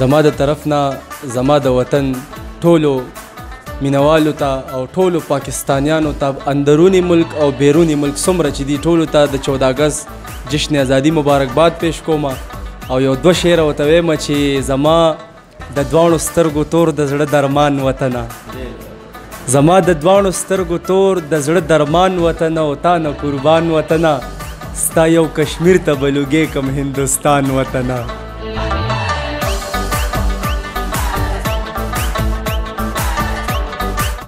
زما د طرف نه زما د وطن ټولو مینوالو ته او ټولو پاکستانیانو ته اندرونی ملک او بیرونی ملک څومره چې دي ټولو ته د 14 اگست جشن ازادي مبارکباد پیش کوم او یو دو شعر او تویم چې زما د دوانو سترګو تور د زړه درمان وطنه زما د دواړو سترګو تور د زړه درمان وطن او تا نه قربان وطن ستا یو کشمیر ته بلوګې کم هندستان وطن